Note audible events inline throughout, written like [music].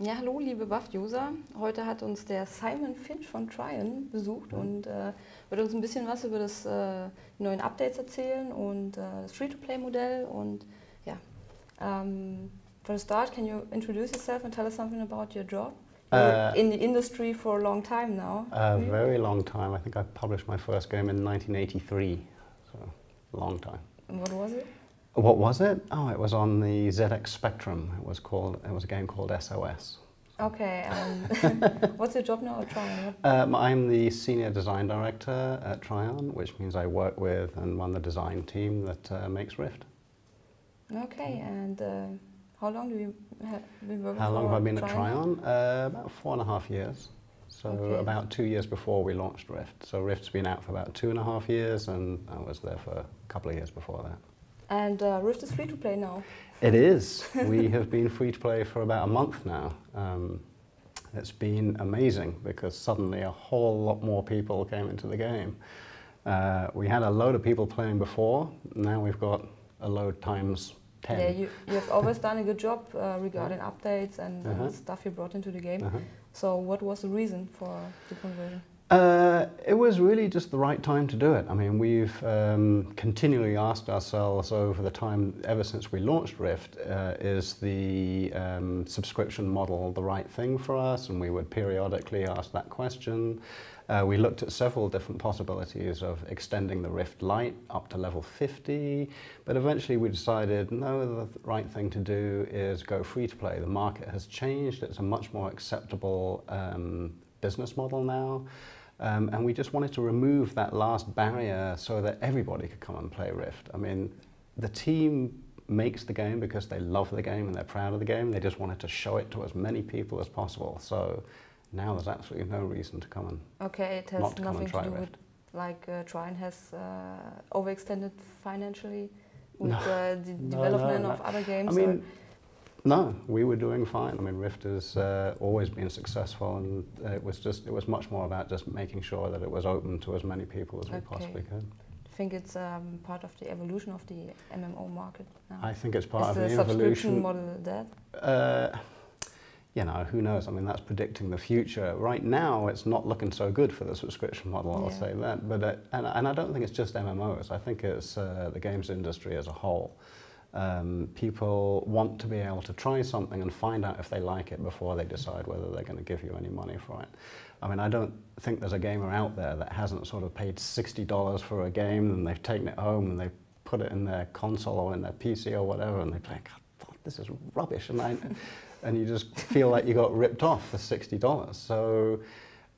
Ja, hallo liebe Buff-User. Heute hat uns der Simon Finch von Tryon besucht mhm. und äh, wird uns ein bisschen was über das äh, neuen Updates erzählen und äh, das Free-to-Play-Modell und ja. Um, for the start, can you introduce yourself and tell us something about your job? Uh, in the industry for a long time now. A very long time. I think I published my first game in 1983, so a long time. And what was it? What was it? Oh, it was on the ZX Spectrum. It was called. It was a game called SOS. Okay. Um, [laughs] what's your job now at Trion? Um, I'm the senior design director at Trion, which means I work with and run the design team that uh, makes Rift. Okay, and uh, how long do you have been working? How long have I been Trion? at Trion? Uh, about four and a half years. So okay. about two years before we launched Rift. So Rift's been out for about two and a half years, and I was there for a couple of years before that. And uh, Rift is free to play now. It is. [laughs] we have been free to play for about a month now. Um, it's been amazing because suddenly a whole lot more people came into the game. Uh, we had a load of people playing before. Now we've got a load times 10. Yeah, you, you have always done a good job uh, regarding updates and, uh -huh. stuff you brought into the game. -huh. So what was the reason for the conversion? Uh, it was really just the right time to do it. I mean, we've um, continually asked ourselves over the time, ever since we launched Rift, uh, is the um, subscription model the right thing for us? And we would periodically ask that question. Uh, we looked at several different possibilities of extending the Rift Lite up to level 50, but eventually we decided, no, the right thing to do is go free to play. The market has changed. It's a much more acceptable um, business model now. Um, and we just wanted to remove that last barrier so that everybody could come and play Rift. I mean, the team makes the game because they love the game and they're proud of the game. They just wanted to show it to as many people as possible. So now there's absolutely no reason to come and Okay, it has nothing to do Rift. with like uh, Trion has uh, overextended financially with no, uh, the [laughs] no, development no, of other games. I mean, no, we were doing fine. I mean, Rift has uh, always been successful, and it was just it was much more about just making sure that it was open to as many people as okay. we possibly could. I think it's um, part of the evolution of the MMO market. Now. I think it's part Is of the, the subscription model dead? Uh, you know, who knows? I mean, that's predicting the future. Right now, it's not looking so good for the subscription model, I'll yeah. say that. But, uh, and, and I don't think it's just MMOs. I think it's uh, the games industry as a whole. Um, people want to be able to try something and find out if they like it before they decide whether they're going to give you any money for it. I mean, I don't think there's a gamer out there that hasn't sort of paid $60 for a game and they've taken it home and they put it in their console or in their PC or whatever and they play, God, this is rubbish. And, I, and you just feel like you got ripped off for $60. So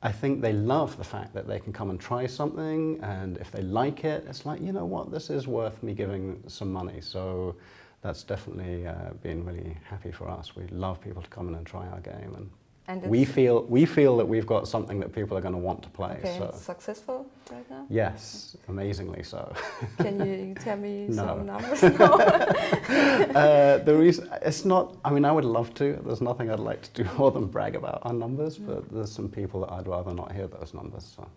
I think they love the fact that they can come and try something, and if they like it, it's like, you know what, this is worth me giving some money. So that's definitely uh, been really happy for us. We love people to come in and try our game, and and we feel we feel that we've got something that people are going to want to play. Okay, so. successful right now. Yes, [laughs] amazingly so. Can you [laughs] tell me no. some numbers? No. [laughs] uh, the reason it's not. I mean, I would love to. There's nothing I'd like to do more than brag about our numbers, mm. but there's some people that I'd rather not hear those numbers. So.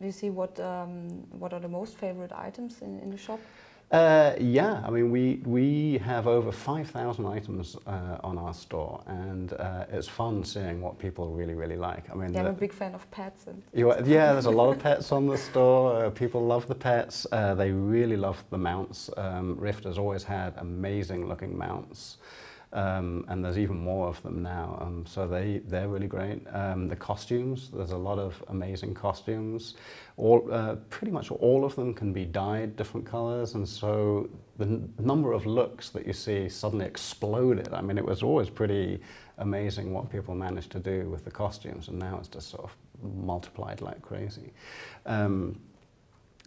Do you see what um, what are the most favorite items in, in the shop? Uh, yeah, I mean, we, we have over 5,000 items uh, on our store, and uh, it's fun seeing what people really, really like. I mean, yeah, I'm a big fan of pets. And you, yeah, there's a lot of [laughs] pets on the store. Uh, people love the pets. Uh, they really love the mounts. Um, Rift has always had amazing looking mounts. Um, and there's even more of them now. Um, so they, they're really great. Um, the costumes, there's a lot of amazing costumes. All, uh, pretty much all of them can be dyed different colors, and so the number of looks that you see suddenly exploded. I mean, it was always pretty amazing what people managed to do with the costumes, and now it's just sort of multiplied like crazy.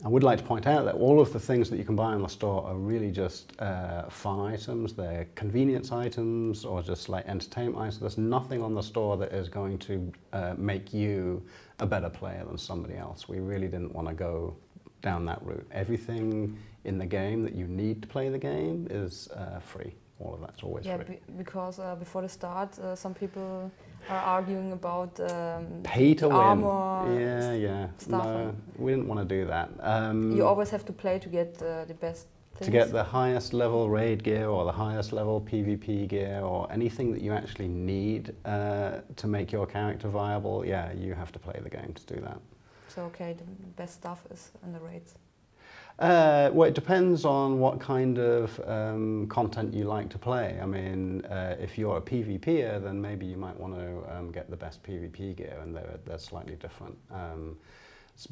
I would like to point out that all of the things that you can buy in the store are really just uh, fun items. They're convenience items or just like entertainment items. There's nothing on the store that is going to uh, make you a better player than somebody else. We really didn't want to go down that route. Everything in the game that you need to play the game is uh, free. All of that's always yeah, free. Yeah, because uh, before the start, uh, some people are arguing about um, pay to armor win. Yeah, yeah. No, we didn't want to do that. Um, you always have to play to get uh, the best to get the highest level raid gear or the highest level PvP gear or anything that you actually need uh, to make your character viable, yeah, you have to play the game to do that. So, okay, the best stuff is in the raids. Uh, well, it depends on what kind of um, content you like to play. I mean, uh, if you're a PvPer, then maybe you might want to um, get the best PvP gear, and they're, they're slightly different. Um,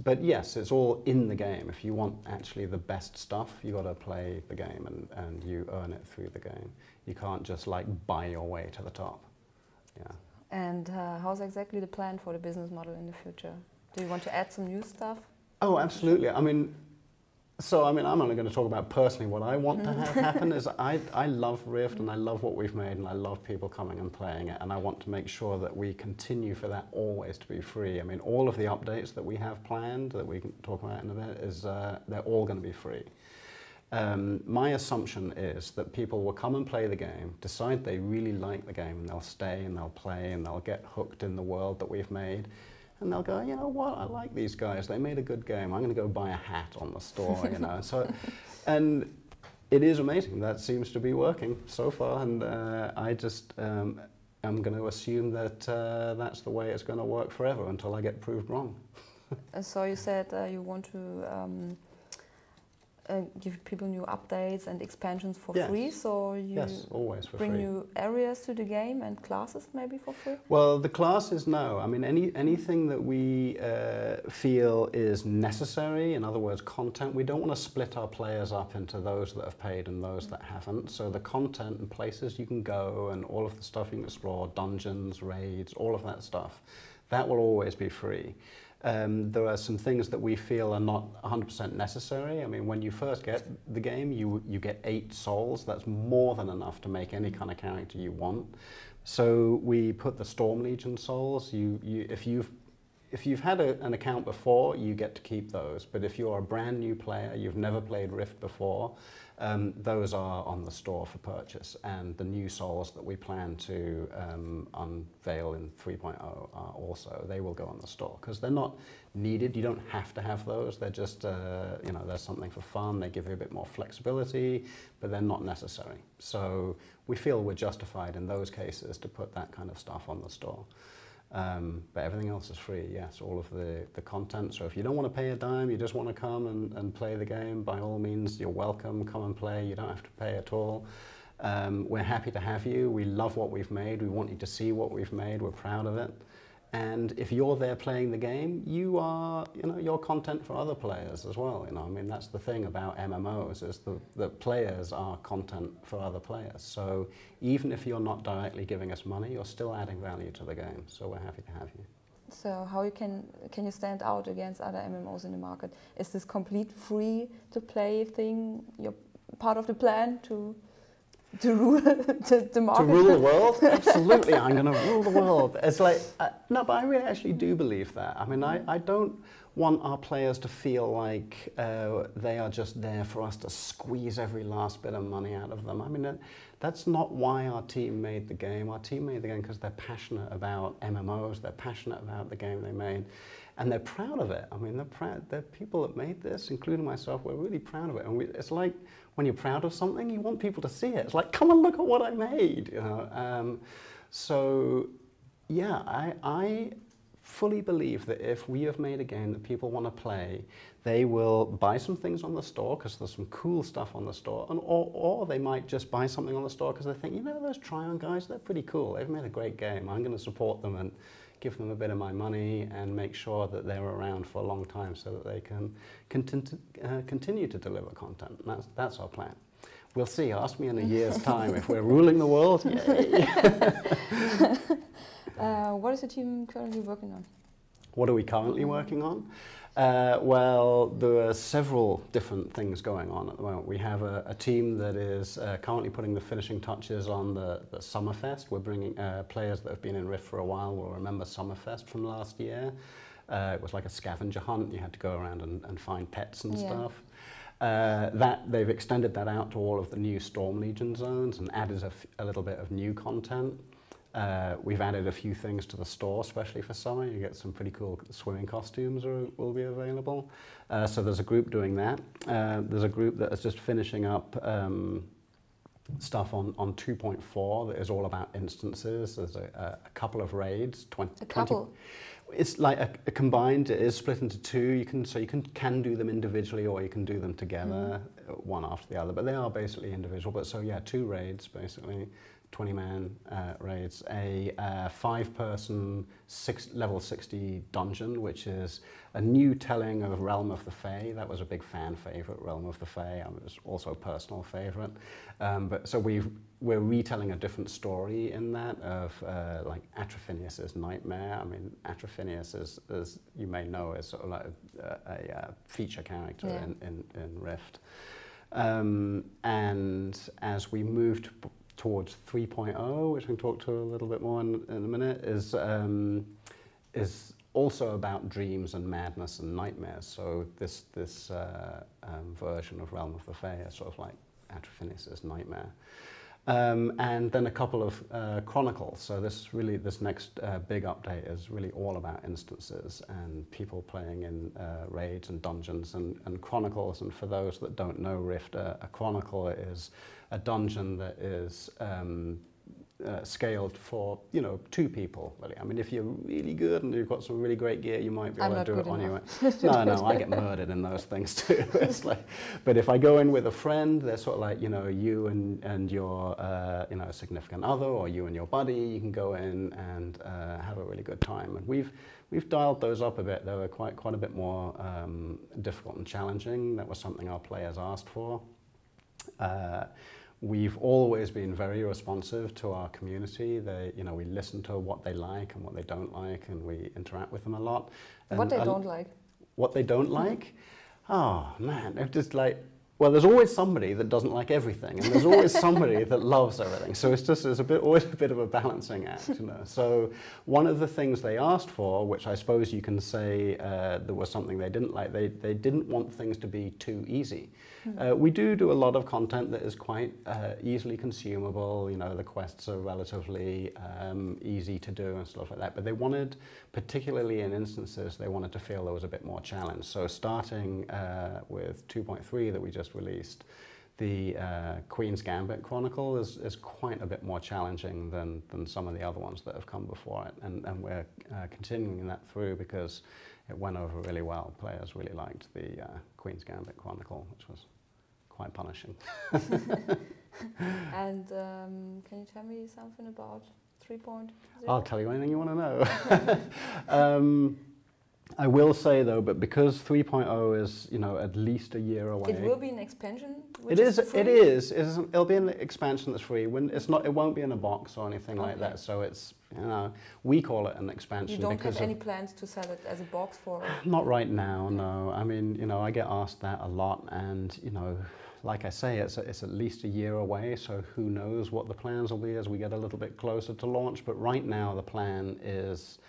but yes, it's all in the game. If you want actually the best stuff, you got to play the game, and, and you earn it through the game. You can't just like buy your way to the top. Yeah. And uh, how's exactly the plan for the business model in the future? Do you want to add some new stuff? Oh, absolutely. I mean, so, I mean, I'm only going to talk about personally what I want to have happen is [laughs] I, I love Rift and I love what we've made and I love people coming and playing it and I want to make sure that we continue for that always to be free. I mean, all of the updates that we have planned that we can talk about in a bit is uh, they're all going to be free. Um, my assumption is that people will come and play the game, decide they really like the game and they'll stay and they'll play and they'll get hooked in the world that we've made and they'll go, you know what, I like these guys. They made a good game. I'm going to go buy a hat on the store, you know. So, [laughs] and it is amazing. That seems to be working so far, and uh, I just um, am going to assume that uh, that's the way it's going to work forever until I get proved wrong. [laughs] so you said uh, you want to. Um, uh, give people new updates and expansions for yes. free. So you yes, always for bring free. new areas to the game and classes maybe for free. Well, the classes no. I mean, any anything that we uh, feel is necessary. In other words, content. We don't want to split our players up into those that have paid and those that haven't. So the content and places you can go and all of the stuff you can explore, dungeons, raids, all of that stuff, that will always be free. Um, there are some things that we feel are not 100% necessary. I mean, when you first get the game, you, you get eight souls. That's more than enough to make any kind of character you want. So we put the Storm Legion souls. You, you, if you've if you've had a, an account before, you get to keep those. But if you're a brand new player, you've never played Rift before, um, those are on the store for purchase. And the new souls that we plan to um, unveil in 3.0 are also, they will go on the store because they're not needed. You don't have to have those. They're just, uh, you know, there's something for fun. They give you a bit more flexibility, but they're not necessary. So we feel we're justified in those cases to put that kind of stuff on the store. Um, but everything else is free, yes, all of the, the content. So if you don't want to pay a dime, you just want to come and, and play the game, by all means, you're welcome, come and play. You don't have to pay at all. Um, we're happy to have you. We love what we've made. We want you to see what we've made. We're proud of it. And if you're there playing the game, you are, you know, your content for other players as well. You know, I mean, that's the thing about MMOs is the, the players are content for other players. So even if you're not directly giving us money, you're still adding value to the game. So we're happy to have you. So how you can can you stand out against other MMOs in the market? Is this complete free to play thing? You're part of the plan to to rule [laughs] the, the market. To rule the world? [laughs] Absolutely, I'm going to rule the world. It's like, uh, no, but I really actually do believe that. I mean, I, I don't want our players to feel like uh, they are just there for us to squeeze every last bit of money out of them. I mean, that's not why our team made the game. Our team made the game because they're passionate about MMOs, they're passionate about the game they made, and they're proud of it. I mean, they're proud. They're people that made this, including myself. We're really proud of it, and we, it's like when you're proud of something, you want people to see it. It's like, come and look at what I made. You know? Um, so, yeah, I, I fully believe that if we have made a game that people want to play, they will buy some things on the store because there's some cool stuff on the store, and, or, or they might just buy something on the store because they think, you know, those Trion guys, they're pretty cool. They've made a great game. I'm going to support them and give them a bit of my money and make sure that they're around for a long time so that they can continue, uh, continue to deliver content. And that's, that's our plan. We'll see. Ask me in a year's [laughs] time if we're ruling the world. [laughs] Uh, what is the team currently working on? What are we currently working on? Uh, well, there are several different things going on at the moment. We have a, a team that is uh, currently putting the finishing touches on the, the Summerfest. We're bringing uh, players that have been in Rift for a while will remember Summerfest from last year. Uh, it was like a scavenger hunt. You had to go around and, and find pets and yeah. stuff. Uh, that they've extended that out to all of the new Storm Legion zones and added a, a little bit of new content. Uh, we've added a few things to the store, especially for summer. You get some pretty cool swimming costumes are, will be available. Uh, so there's a group doing that. Uh, there's a group that is just finishing up um, stuff on, on 2.4 that is all about instances. There's a, a, couple of raids. 20, a couple? 20, it's like a, a, combined, it is split into two. You can, so you can, can do them individually or you can do them together, mm. one after the other. But they are basically individual. But so yeah, two raids basically. 20 man uh, raids, a uh, five person six, level 60 dungeon, which is a new telling of Realm of the Fae. That was a big fan favorite, Realm of the Fae. It was also a personal favorite. Um, but so we we're retelling a different story in that of uh, like Atrophinius's nightmare. I mean, Atrophinius, is, as you may know, is sort of like a, a, a feature character yeah. in, in, in Rift. Um, and as we moved towards 3.0, which I can talk to a little bit more in, in a minute, is, um, is also about dreams and madness and nightmares. So this, this uh, um, version of Realm of the Fae is sort of like Atrophinius' nightmare. Um, and then a couple of uh, chronicles. So this really, this next uh, big update is really all about instances and people playing in uh, raids and dungeons and, and chronicles. And for those that don't know Rift, a chronicle is a dungeon that is um, uh, scaled for you know two people really. I mean if you're really good and you've got some really great gear you might be able to do it on your own. No, no, I get [laughs] murdered in those things too. [laughs] like, but if I go in with a friend, they're sort of like you know you and and your uh, you know significant other or you and your buddy. You can go in and uh, have a really good time. And we've we've dialed those up a bit. They were quite quite a bit more um, difficult and challenging. That was something our players asked for. We've always been very responsive to our community. They, you know, we listen to what they like and what they don't like, and we interact with them a lot. And what they don't like? What they don't like? Oh man, it's just like well, there's always somebody that doesn't like everything, and there's always somebody that loves everything. So it's just it's a bit always a bit of a balancing act, you know. So one of the things they asked for, which I suppose you can say uh, there was something they didn't like, they they didn't want things to be too easy. Uh, we do do a lot of content that is quite uh, easily consumable. You know, the quests are relatively um, easy to do and stuff like that. But they wanted, particularly in instances, they wanted to feel there was a bit more challenge. So starting uh, with 2.3 that we just just released, the uh, Queen's Gambit Chronicle is, is quite a bit more challenging than, than some of the other ones that have come before it. And, and we're uh, continuing that through because it went over really well. Players really liked the uh, Queen's Gambit Chronicle, which was quite punishing. [laughs] and um, can you tell me something about 3.0? I'll tell you anything you want to know. [laughs] um, I will say though, but because 3.0 is you know at least a year away. It will be an expansion. It is. is it is. It'll be an expansion that's free. When it's not, it won't be in a box or anything okay. like that. So it's you know we call it an expansion. You don't have any plans to sell it as a box for. [sighs] Not right now. No. I mean you know I get asked that a lot, and you know like I say, it's, it's at least a year away, so who knows what the plans will be as we get a little bit closer to launch. But right now, the plan is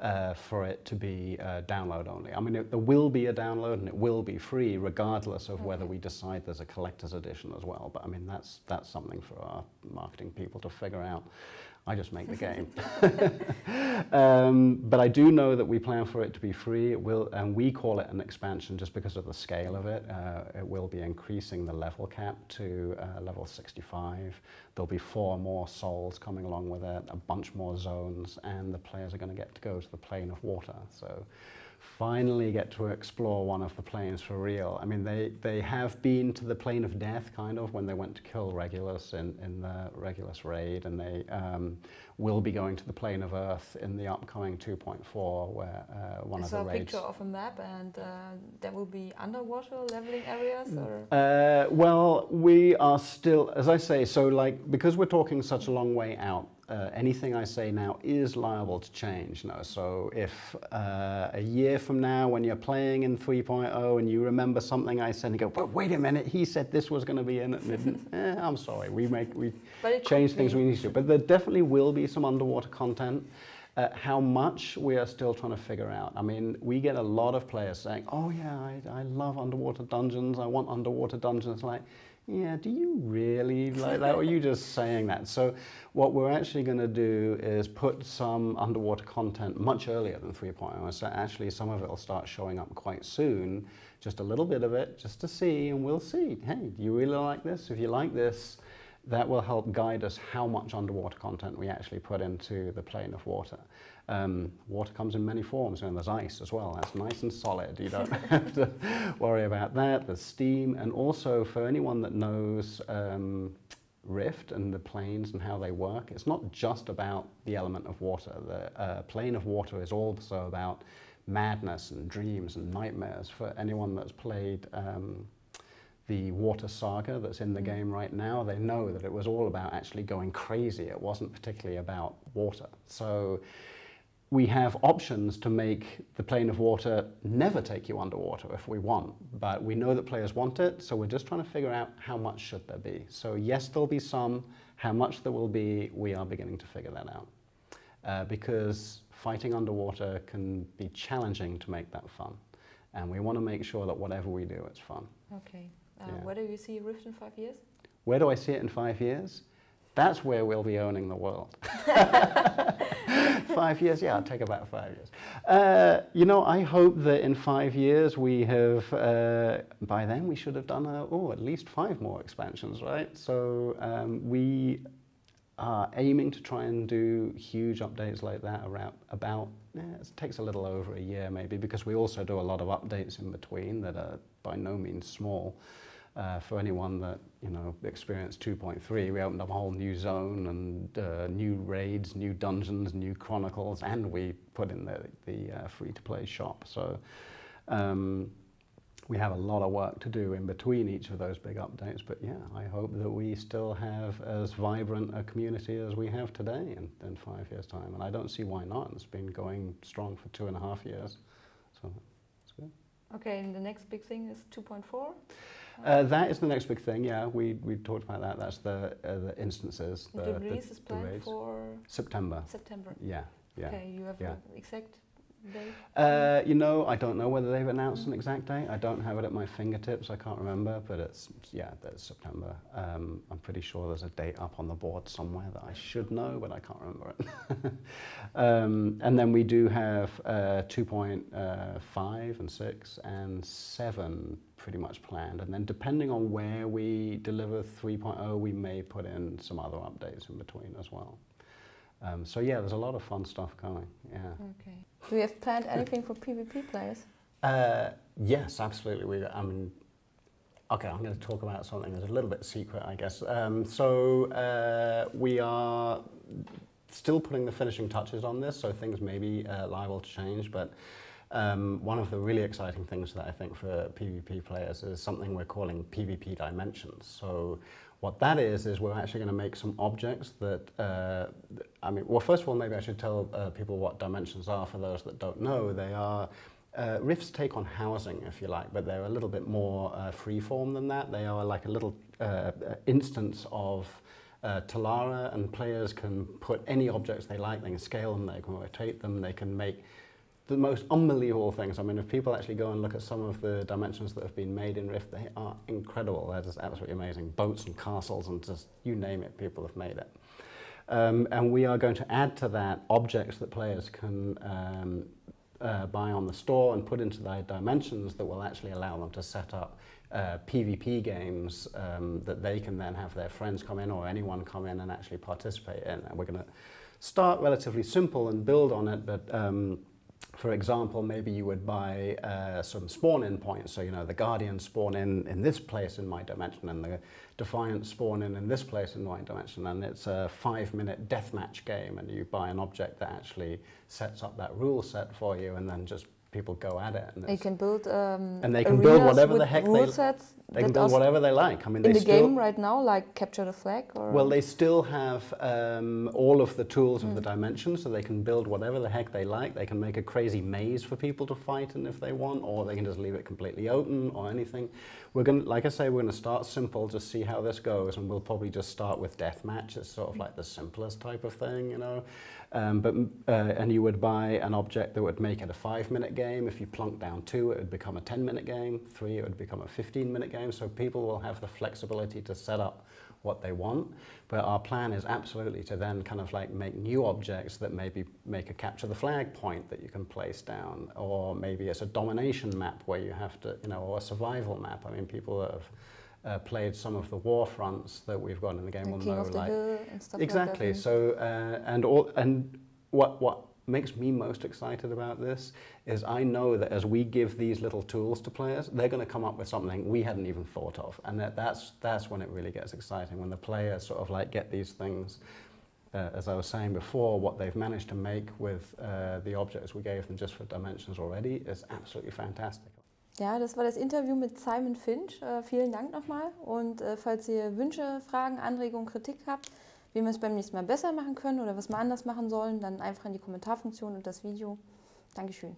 uh, for it to be uh, download only. I mean, it, there will be a download and it will be free regardless of okay. whether we decide there's a collector's edition as well. But I mean, that's, that's something for our marketing people to figure out. I just make the game. [laughs] um, but I do know that we plan for it to be free. It will, and we call it an expansion just because of the scale of it. Uh, it will be increasing the level cap to uh, level 65. There'll be four more souls coming along with it, a bunch more zones, and the players are going to get to go to the plane of water. So finally get to explore one of the planes for real. I mean, they, they have been to the plane of death, kind of, when they went to kill Regulus in, in the Regulus raid, and they um, will be going to the plane of Earth in the upcoming 2.4, where uh, one I of the raids... a picture of a map, and uh, there will be underwater leveling areas, mm. or...? Uh, well, we are still, as I say, so like, because we're talking such a long way out, uh, anything I say now is liable to change. No? So if uh, a year from now, when you're playing in 3.0 and you remember something I said and go, but wait a minute, he said this was going to be in it, and [laughs] eh, I'm sorry, we make we change things we need to. But there definitely will be some underwater content. Uh, how much we are still trying to figure out. I mean, we get a lot of players saying, "Oh yeah, I, I love underwater dungeons. I want underwater dungeons." Like, yeah, do you really like that? or are you just saying that? So what we're actually going to do is put some underwater content much earlier than 3.0. So actually some of it will start showing up quite soon, just a little bit of it, just to see, and we'll see. Hey, do you really like this? If you like this, that will help guide us how much underwater content we actually put into the plane of water. Um, water comes in many forms, and there's ice as well. That's nice and solid. You don't [laughs] have to worry about that. There's steam, and also for anyone that knows um, Rift and the planes and how they work, it's not just about the element of water. The uh, plane of water is also about madness and dreams and nightmares. For anyone that's played um, the water saga that's in the mm. game right now, they know that it was all about actually going crazy. It wasn't particularly about water. So we have options to make the plane of water never take you underwater if we want, but we know that players want it, so we're just trying to figure out how much should there be. So yes, there'll be some. How much there will be, we are beginning to figure that out. Uh, because fighting underwater can be challenging to make that fun. And we want to make sure that whatever we do, it's fun. Okay. Uh, yeah. Where do you see Rift in five years? Where do I see it in five years? That's where we'll be owning the world. [laughs] [laughs] five years? Yeah, I'll take about five years. Uh, you know, I hope that in five years we have, uh, by then we should have done, a, oh, at least five more expansions, right? So um, we are aiming to try and do huge updates like that around about, yeah, it takes a little over a year maybe, because we also do a lot of updates in between that are by no means small. Uh, for anyone that you know experienced 2.3, we opened up a whole new zone and uh, new raids, new dungeons, new chronicles, and we put in the, the uh, free-to-play shop. So um, we have a lot of work to do in between each of those big updates. But yeah, I hope that we still have as vibrant a community as we have today in, in five years' time. And I don't see why not. It's been going strong for two and a half years. So good. Okay, and the next big thing is 2.4? Uh, that is the next big thing. Yeah, we we talked about that. That's the uh, the instances. The, the release the, is planned for September. September. Yeah, yeah. Okay, you have yeah. an exact date? Uh, you know, I don't know whether they've announced an exact date. I don't have it at my fingertips. I can't remember, but it's yeah, that's September. Um, I'm pretty sure there's a date up on the board somewhere that I should know, but I can't remember it. [laughs] um, and then we do have uh, 2.5 uh, and 6 and 7 pretty much planned. And then depending on where we deliver 3.0, we may put in some other updates in between as well. Um, so yeah, there's a lot of fun stuff coming. Yeah. Okay. Do you have planned anything for PvP players? Uh, yes, absolutely. We, I mean, okay, I'm going to talk about something that's a little bit secret, I guess. Um, so uh, we are still putting the finishing touches on this, so things may be uh, liable to change, but um, one of the really exciting things that I think for PvP players is something we're calling PvP dimensions. So what that is, is we're actually going to make some objects that, uh, I mean, well, first of all, maybe I should tell uh, people what dimensions are for those that don't know. They are uh, Rift's take on housing, if you like, but they're a little bit more uh, freeform than that. They are like a little uh, instance of uh, Telara, and players can put any objects they like. They can scale them, they can rotate them, they can make the most unbelievable things. I mean, if people actually go and look at some of the dimensions that have been made in Rift, they are incredible. They're just absolutely amazing. Boats and castles and just you name it, people have made it. Um, and we are going to add to that objects that players can um, uh, buy on the store and put into their dimensions that will actually allow them to set up uh, PvP games um, that they can then have their friends come in or anyone come in and actually participate in. And we're going to start relatively simple and build on it, but um, for example, maybe you would buy uh, some spawn-in points. So, you know, the Guardians spawn in in this place in my dimension and the Defiant spawn in in this place in my dimension. And it's a five-minute deathmatch game and you buy an object that actually sets up that rule set for you and then just people go at it. And they can build um, and they can build whatever the heck they sets they can build whatever they like. I mean, in the game right now, like capture the flag. Or well, they still have um, all of the tools mm. of the mm. dimension, so they can build whatever the heck they like. They can make a crazy maze for people to fight in if they want, or they can just leave it completely open or anything. We're going, like I say, we're going to start simple, just see how this goes, and we'll probably just start with deathmatch. It's sort of like the simplest type of thing, you know. Um, but uh, and you would buy an object that would make it a five-minute game. If you plunk down two, it would become a 10 minute game. Three, it would become a 15 minute game. So people will have the flexibility to set up what they want. But our plan is absolutely to then kind of like make new objects that maybe make a capture the flag point that you can place down, or maybe it's a domination map where you have to, you know, or a survival map. I mean, people have uh, played some of the war fronts that we've got in the game The will King know, like exactly. like. So uh, and all and what what makes me most excited about this is I know that as we give these little tools to players, they're going to come up with something we hadn't even thought of, and that, that's that's when it really gets exciting when the players sort of like get these things. Uh, as I was saying before, what they've managed to make with uh, the objects we gave them just for dimensions already is absolutely fantastic. Ja, das war das Interview mit Simon Finch. Äh, vielen Dank nochmal. Und äh, falls ihr Wünsche, Fragen, Anregungen, Kritik habt, wie wir es beim nächsten Mal besser machen können oder was wir anders machen sollen, dann einfach in die Kommentarfunktion und das Video. Dankeschön.